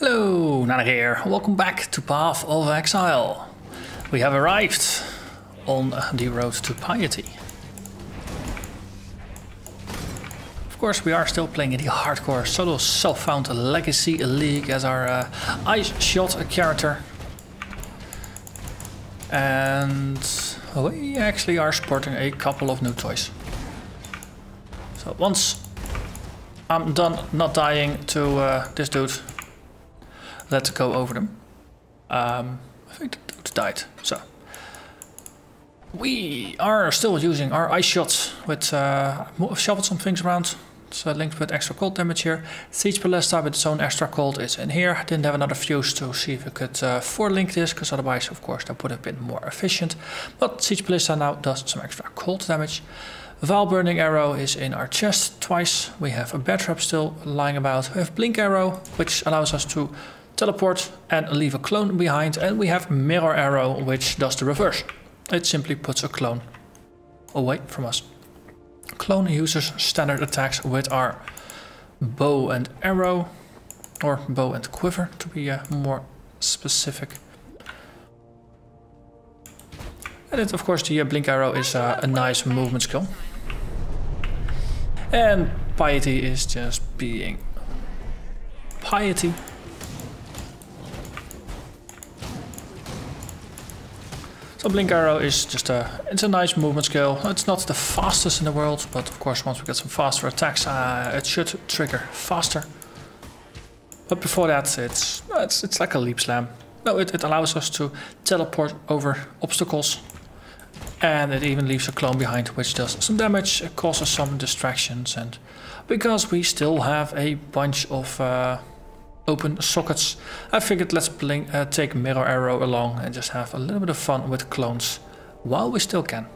Hello, Narnach here. Welcome back to Path of Exile. We have arrived on the road to piety. Of course, we are still playing in the hardcore solo self-found Legacy League as our uh, Ice Shot character. And we actually are sporting a couple of new toys. So once I'm done not dying to uh, this dude, let's go over them. Um, I think the dude died, so. We are still using our ice shots with, uh, shuffled some things around. It's uh, linked with extra cold damage here. Siege Ballista with its own extra cold is in here. Didn't have another fuse to see if we could uh, link this, because otherwise, of course, that would have been more efficient. But Siege Ballista now does some extra cold damage. Vaal Burning Arrow is in our chest twice. We have a Bear Trap still lying about. We have Blink Arrow, which allows us to teleport and leave a clone behind. And we have Mirror Arrow, which does the reverse. It simply puts a clone away from us. Clone uses standard attacks with our bow and arrow, or bow and quiver to be uh, more specific. And of course the uh, blink arrow is uh, a nice movement skill. And piety is just being piety. So Blink Arrow is just a, it's a nice movement skill. It's not the fastest in the world, but of course once we get some faster attacks, uh, it should trigger faster. But before that, it's, it's, it's like a leap slam. No, it, it allows us to teleport over obstacles. And it even leaves a clone behind, which does some damage, it causes some distractions. And because we still have a bunch of uh, open sockets. I figured let's blink, uh, take Mirror Arrow along and just have a little bit of fun with clones while we still can.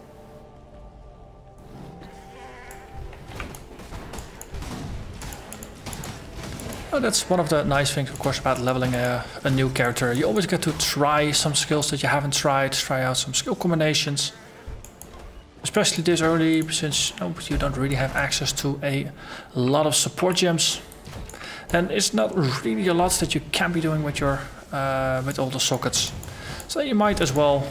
Oh, that's one of the nice things, of course, about leveling a, a, new character. You always get to try some skills that you haven't tried, try out some skill combinations. Especially this early, since oh, you don't really have access to a lot of support gems. And it's not really a lot that you can be doing with your uh, with all the sockets. So you might as well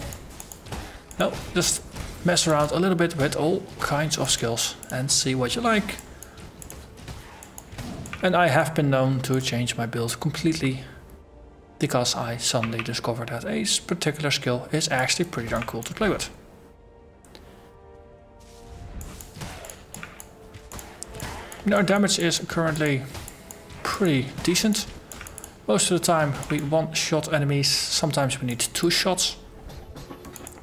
no, just mess around a little bit with all kinds of skills and see what you like. And I have been known to change my build completely because I suddenly discovered that a particular skill is actually pretty darn cool to play with. Our damage is currently pretty decent. Most of the time we one-shot enemies, sometimes we need two shots.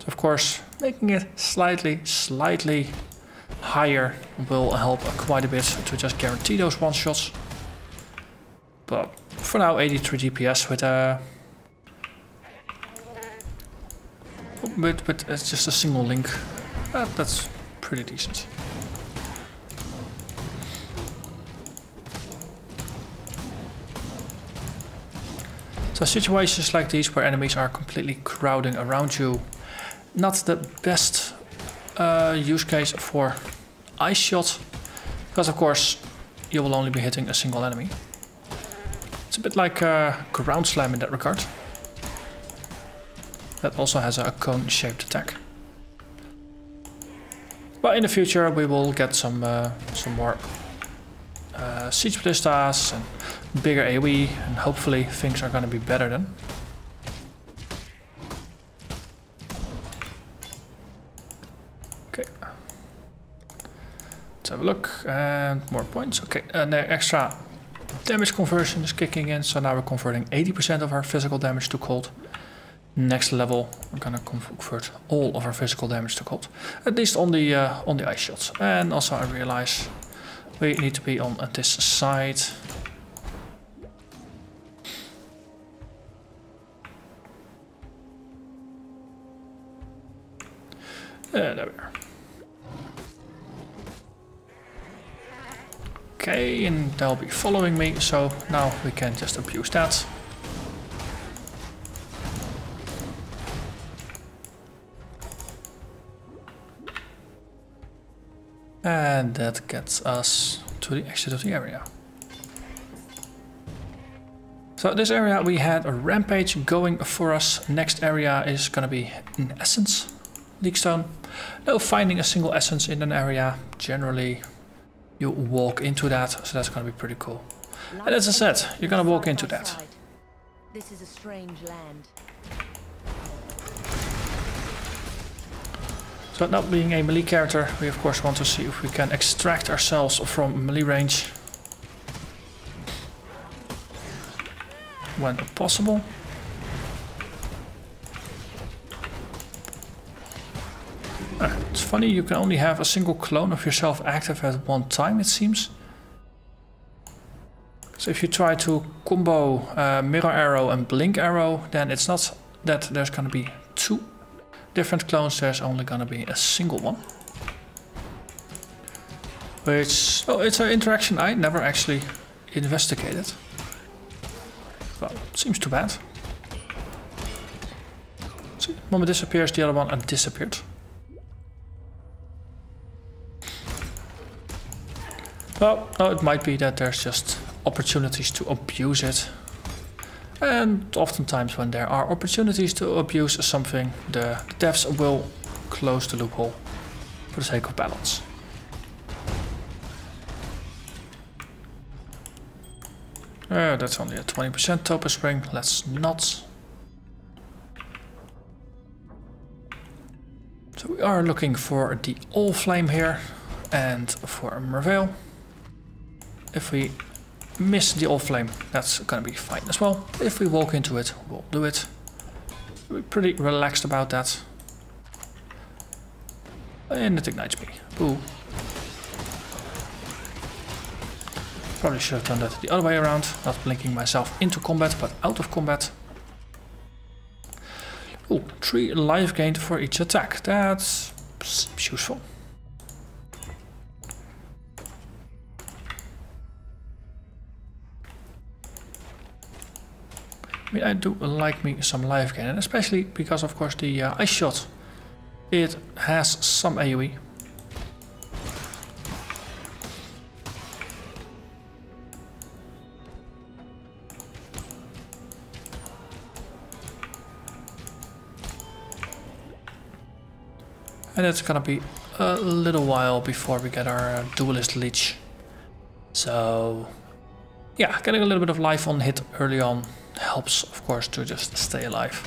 So of course, making it slightly, slightly higher will help quite a bit to just guarantee those one-shots. But for now, 83 DPS with a... With, but it's just a single link. Uh, that's pretty decent. So situations like these where enemies are completely crowding around you, not the best uh, use case for ice shot, because of course you will only be hitting a single enemy. It's a bit like uh, ground slam in that regard. That also has a cone-shaped attack. But in the future we will get some uh, some more uh, siege ballistas and bigger AoE, and hopefully things are going to be better then. Okay. Let's have a look, and more points. Okay, and the extra damage conversion is kicking in, so now we're converting 80% of our physical damage to cold. Next level, we're gonna convert all of our physical damage to cold, at least on the uh, on the ice shots. And also, I realize we need to be on this side. There we are. Okay, and they'll be following me, so now we can just abuse that. And that gets us to the exit of the area. So this area we had a rampage going for us. Next area is gonna be an essence. Leaguestone. No finding a single essence in an area. Generally you walk into that, so that's gonna be pretty cool. And as I said, you're gonna walk into that. This is a strange land. So not being a melee character, we of course want to see if we can extract ourselves from melee range. When possible. It's funny, you can only have a single clone of yourself active at one time, it seems. So if you try to combo uh, mirror arrow and blink arrow, then it's not that there's going to be two different clones, there's only going to be a single one. Which, oh, it's an interaction I never actually investigated. Well, seems too bad. See, one disappears, the other one disappeared. Well, no, it might be that there's just opportunities to abuse it. And oftentimes when there are opportunities to abuse something, the devs will close the loophole for the sake of balance. Uh, that's only a 20% topaz spring, let's not. So we are looking for the Allflame here and for a Merveil. If we miss the Allflame, that's gonna be fine as well. If we walk into it, we'll do it. We're pretty relaxed about that. And it ignites me. Boo. Probably should have done that the other way around, not blinking myself into combat, but out of combat. Oh, three life gained for each attack. That's useful. I mean, I do like me some life gain, and especially because, of course, the uh, ice shot, it has some AoE. And it's gonna be a little while before we get our uh, duelist leech. So, yeah, getting a little bit of life on hit early on helps, of course, to just stay alive.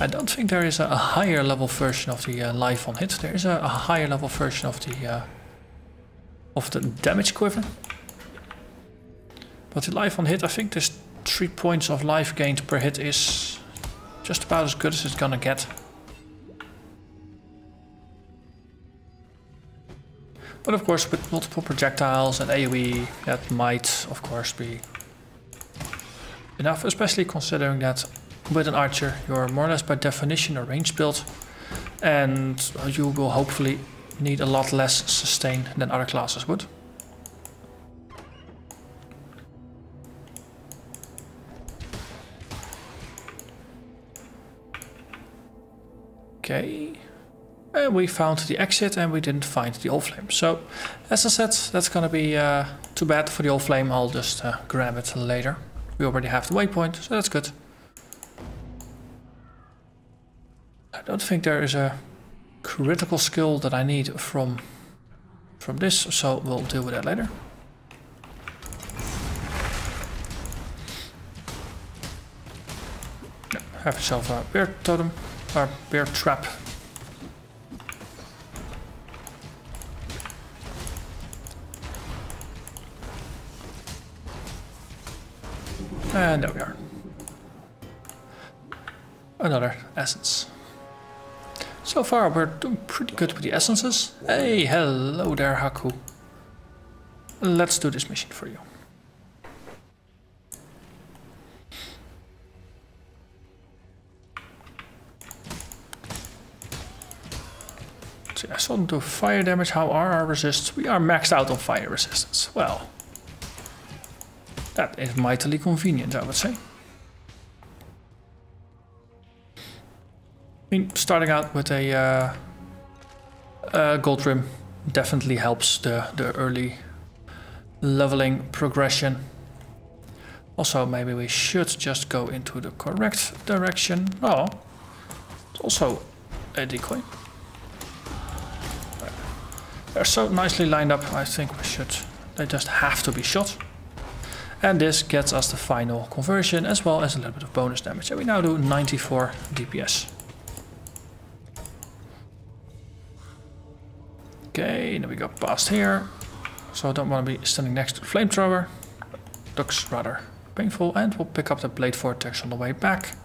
I don't think there is a, a higher level version of the uh, life on hit. There is a, a, higher level version of the uh, of the damage quiver. But the life on hit, I think this three points of life gained per hit is just about as good as it's gonna get. But of course, with multiple projectiles and AoE, that might, of course, be enough, especially considering that with an archer you're more or less by definition a range build and you will hopefully need a lot less sustain than other classes would. Okay, and we found the exit and we didn't find the Allflame. So, as I said, that's gonna be uh, too bad for the Allflame. I'll just uh, grab it later. We already have the waypoint, so that's good. I don't think there is a critical skill that I need from from this, so we'll deal with that later. have yourself a bear totem, or bear trap. And there we are. Another essence. So far we're doing pretty good with the essences. Hey, hello there Haku. Let's do this mission for you. So I saw do fire damage. How are our resists? We are maxed out on fire resistance. Well, that is mightily convenient, I would say. I mean, starting out with a, uh, a Goldrim definitely helps the, the early leveling progression. Also, maybe we should just go into the correct direction. Oh, it's also a decoy. They're so nicely lined up, I think we should... They just have to be shot. And this gets us the final conversion as well as a little bit of bonus damage. And we now do 94 DPS. Okay, now we go past here. So I don't want to be standing next to the flamethrower. Looks rather painful. And we'll pick up the blade vortex on the way back.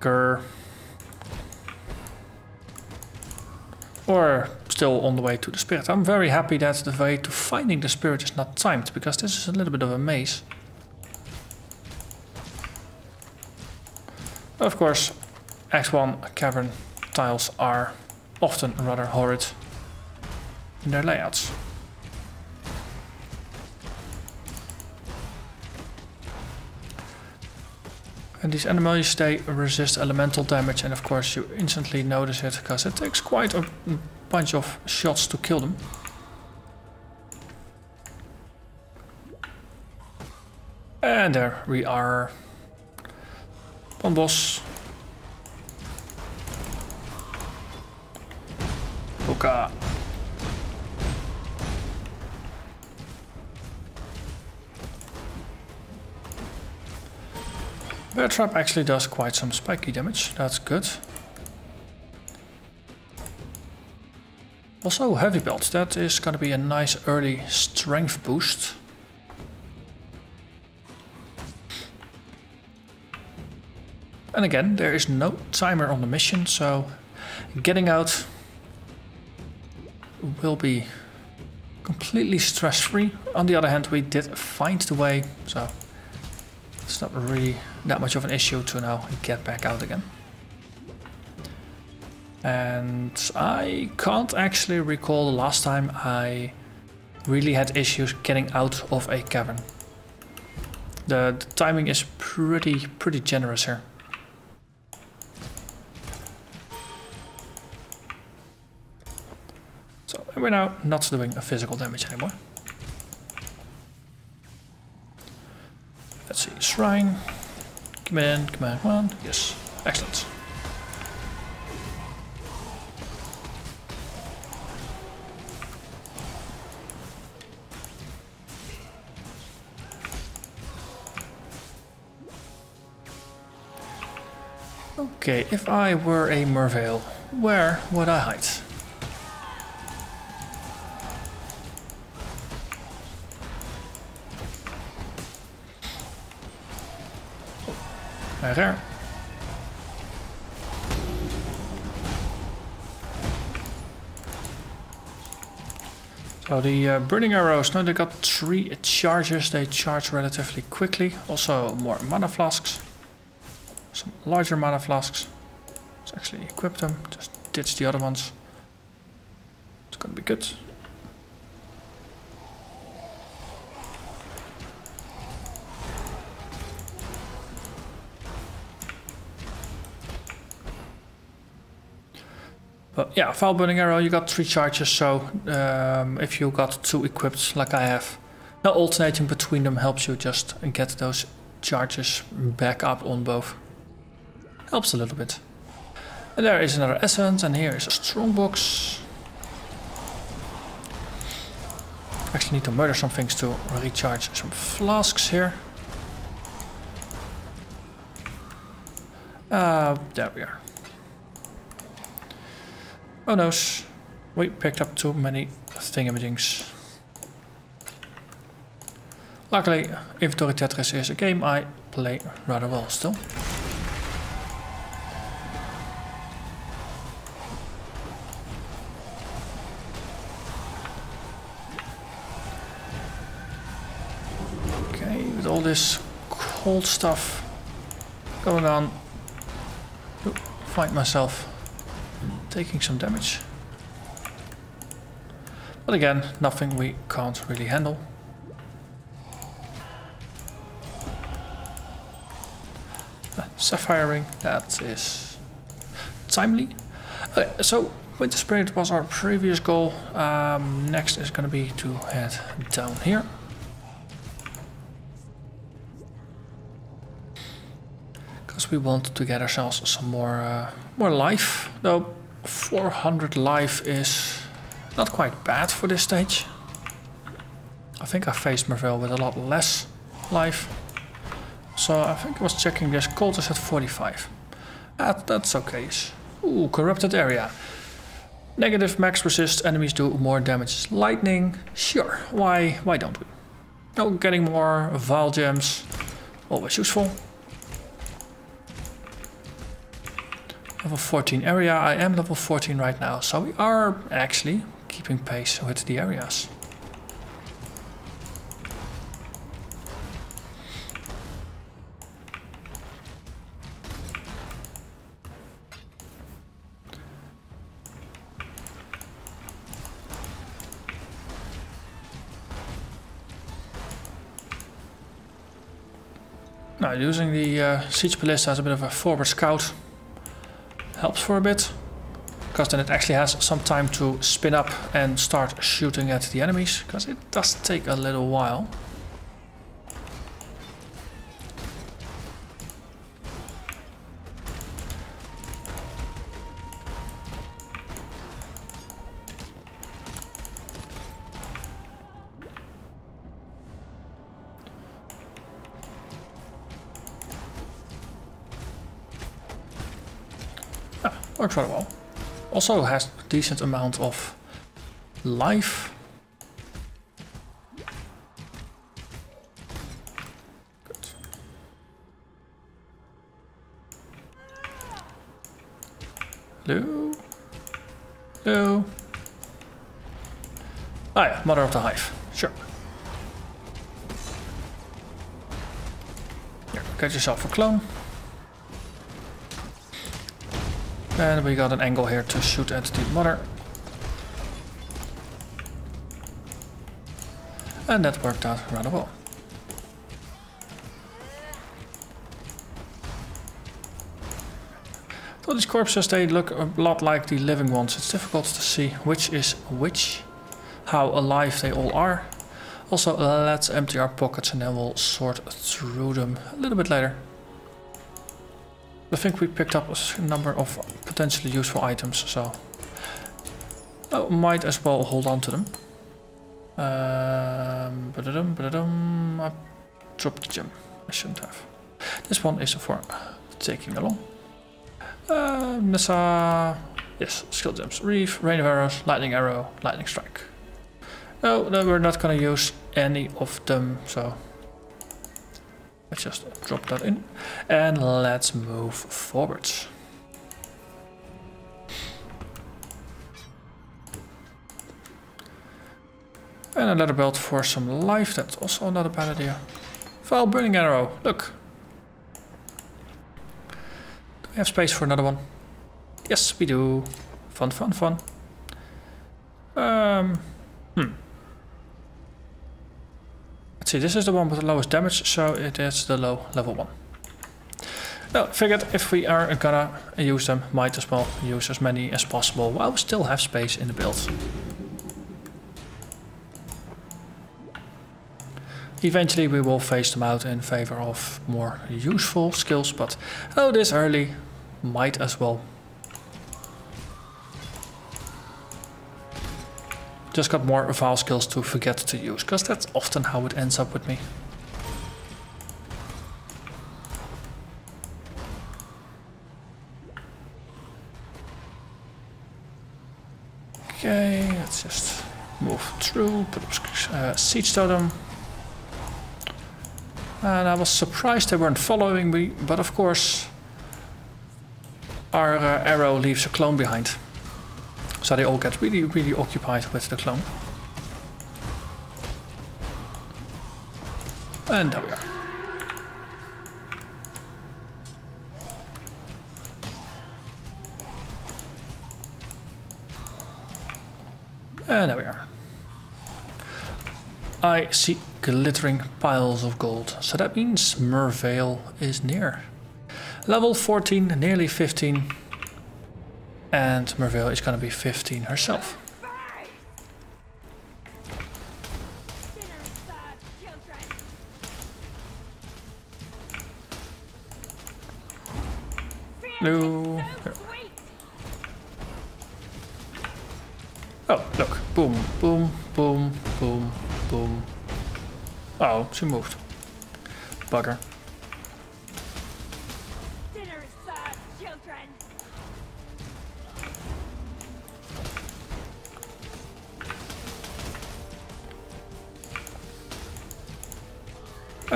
Grr. Or still on the way to the spirit. I'm very happy that the way to finding the spirit is not timed, because this is a little bit of a maze. Of course, X1 cavern tiles are often rather horrid in their layouts. And these enemies, they resist elemental damage and of course you instantly notice it because it takes quite a bunch of shots to kill them. And there we are. One boss. Hoka. Bear Trap actually does quite some spiky damage, that's good. Also Heavy Belt, that is gonna be a nice early strength boost. And again, there is no timer on the mission, so getting out will be completely stress-free. On the other hand, we did find the way, so it's not really that much of an issue to now get back out again. And I can't actually recall the last time I really had issues getting out of a cavern. The, the timing is pretty pretty generous here. So we're now not doing a physical damage anymore. Let's see, shrine. Come in, come on, come on. Yes, excellent. Okay, if I were a Merveil, where would I hide? Right there. So the uh, burning arrows, now they got three charges, they charge relatively quickly. Also more mana flasks larger mana flasks. Let's actually equip them, just ditch the other ones. It's gonna be good. But yeah, Vaal Burning Arrow, you got three charges, so um, if you got two equipped like I have, now alternating between them helps you just get those charges back up on both. Helps a little bit. And there is another essence, and here is a strong box. Actually need to murder some things to recharge some flasks here. Uh, there we are. Oh no, we picked up too many thingamajings. Luckily, Inventory Tetris is a game I play rather well still. This cold stuff going on, I find myself taking some damage. But again, nothing we can't really handle. Uh, sapphire ring, that is timely. Uh, so, Winter Spirit was our previous goal. Um, next is going to be to head down here. Because we want to get ourselves some more, uh, more life. Though 400 life is not quite bad for this stage. I think I faced Merveil with a lot less life. So I think I was checking this. Colt is at 45. Ah, that's okay. Ooh, corrupted area. Negative max resist. Enemies do more damage. Lightning. Sure. Why? Why don't we? Oh, getting more Vaal gems. Always useful. Level 14 area. I am level 14 right now. So we are actually keeping pace with the areas. Now using the uh, Siege Ballista as a bit of a forward scout helps for a bit. Because then it actually has some time to spin up and start shooting at the enemies. Because it does take a little while. Also has a decent amount of life. Good. Hello? Hello? Ah yeah, Mother of the Hive. Sure. Here, get yourself a clone. And we got an angle here to shoot at the mother. And that worked out rather well. So these corpses, they look a lot like the living ones. It's difficult to see which is which, how alive they all are. Also, let's empty our pockets and then we'll sort through them a little bit later. I think we picked up a number of potentially useful items, so oh, might as well hold on to them. Um, ba -da -dum, ba -da I dropped the gem. I shouldn't have. This one is for taking along. Uh, Nessa, yes, skill gems. Reef, rain of arrows, lightning arrow, lightning strike. No, no, we're not gonna use any of them, so Let's just drop that in and let's move forwards. And a leather belt for some life, that's also not a bad idea. Vaal burning arrow, look. Do we have space for another one? Yes, we do. Fun, fun, fun. Um, hmm. Let's see, this is the one with the lowest damage, so it is the low level one. Well, figured if we are gonna use them, might as well use as many as possible while we still have space in the build. Eventually we will phase them out in favor of more useful skills, but oh, this early might as well Just got more Vaal skills to forget to use, because that's often how it ends up with me. Okay, let's just move through, put up uh, siege totem. And I was surprised they weren't following me, but of course our uh, arrow leaves a clone behind. So they all get really, really occupied with the clone. And there we are. And there we are. I see glittering piles of gold. So that means Merveil is near. Level 14, nearly 15. And Merveil is gonna be 15 herself. No. Oh, look. Boom, boom, boom, boom, boom. Oh, she moved. Bugger.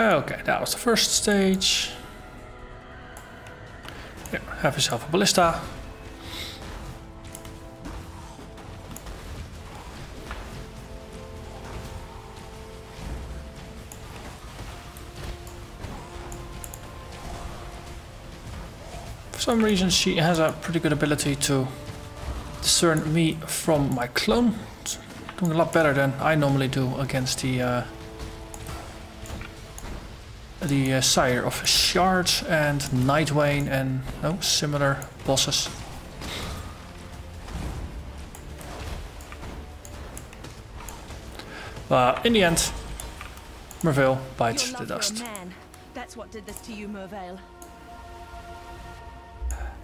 Okay, that was the first stage. Yeah, have yourself a ballista. For some reason she has a pretty good ability to discern me from my clone. It's doing a lot better than I normally do against the uh, the uh, Sire of Shards and Nightwane and no similar bosses. But in the end, Merveil bites the dust. for a man. That's what did this to you, Merveil.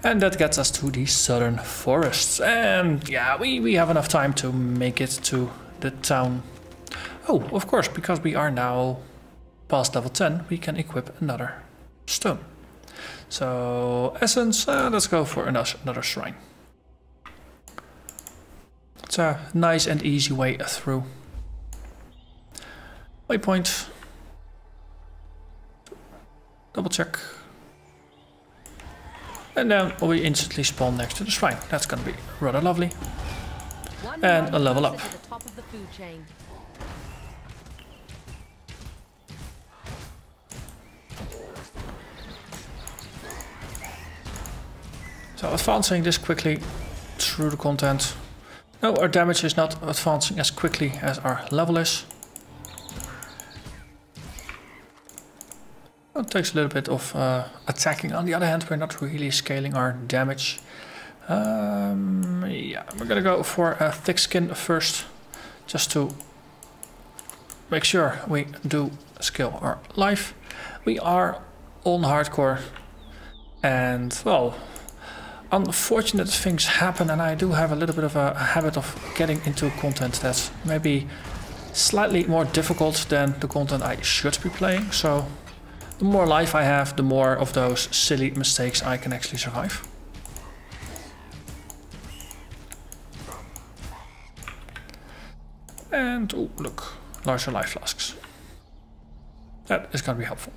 And that gets us to the southern forests. And yeah, we, we have enough time to make it to the town. Oh, of course, because we are now past level 10, we can equip another stone. So, essence, uh, let's go for another, shrine. It's a nice and easy way through. Waypoint. Double check. And then we instantly spawn next to the shrine. That's gonna be rather lovely. And a level up. To the top of the food chain. So advancing this quickly through the content. No, our damage is not advancing as quickly as our level is. It takes a little bit of uh, attacking. On the other hand, we're not really scaling our damage. Um, yeah, we're gonna go for a thick skin first, just to make sure we do scale our life. We are on hardcore, and well, unfortunate things happen and I do have a little bit of a habit of getting into content that's maybe slightly more difficult than the content I should be playing. So the more life I have, the more of those silly mistakes I can actually survive. And oh look, larger life flasks. That is gonna be helpful.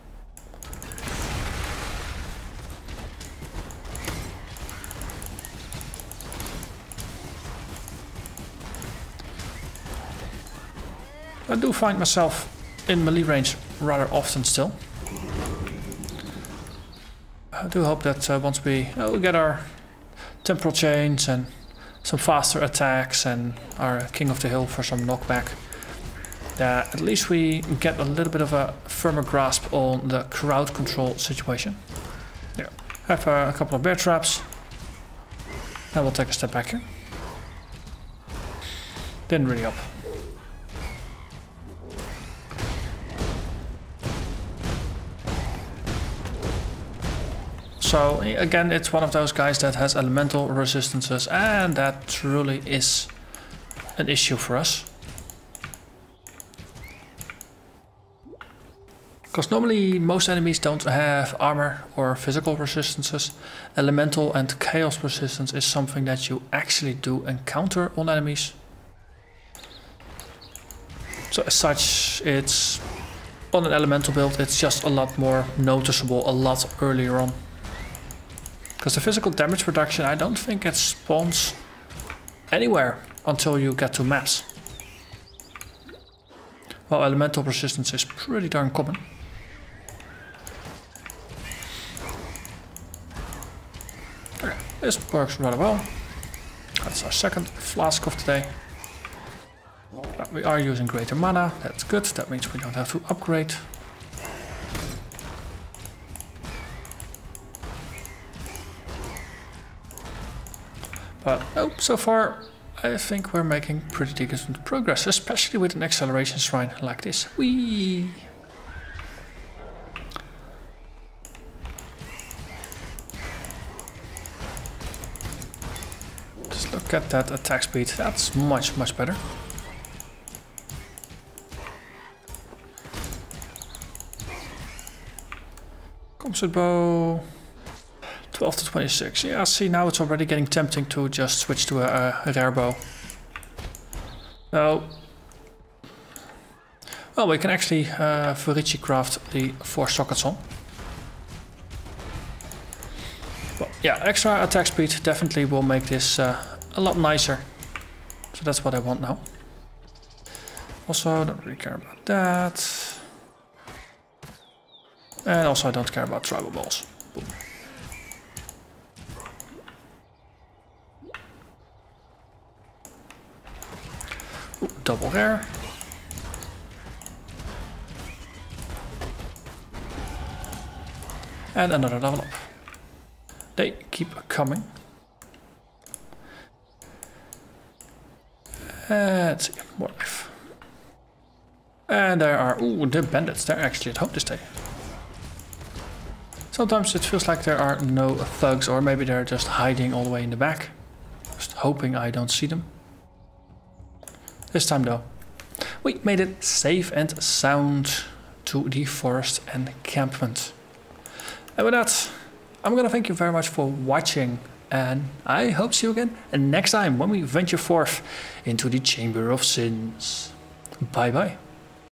I do find myself in melee range rather often still. I do hope that uh, once we, uh, we get our temporal chains and some faster attacks and our King of the Hill for some knockback, that at least we get a little bit of a firmer grasp on the crowd control situation. Yeah, have uh, a couple of bear traps. Now we'll take a step back here. Didn't really help. So again, it's one of those guys that has elemental resistances and that truly is an issue for us. Because normally most enemies don't have armor or physical resistances. Elemental and chaos resistance is something that you actually do encounter on enemies. So as such, it's on an elemental build, it's just a lot more noticeable a lot earlier on. Because the physical damage reduction, I don't think it spawns anywhere until you get to maps. While elemental resistance is pretty darn common. Okay, this works rather well. That's our second flask of today. We are using greater mana, that's good, that means we don't have to upgrade. But oh, so far I think we're making pretty decent progress, especially with an acceleration shrine like this. Whee! Just look at that attack speed. That's much, much better. Composite bow. 12 to 26. Yeah, see, now it's already getting tempting to just switch to a, a rare bow. No. Well, we can actually uh, Vorici craft the four sockets on. Well, yeah, extra attack speed definitely will make this uh, a lot nicer. So that's what I want now. Also, don't really care about that. And also I don't care about tribal balls. Double rare. And another level up. They keep coming. Let's see, more life. And there are, ooh, the bandits, they're actually at home this day. Sometimes it feels like there are no thugs, or maybe they're just hiding all the way in the back. Just hoping I don't see them. This time though, we made it safe and sound to the forest encampment. And with that, I'm gonna thank you very much for watching and I hope to see you again and next time when we venture forth into the Chamber of Sins. Bye bye.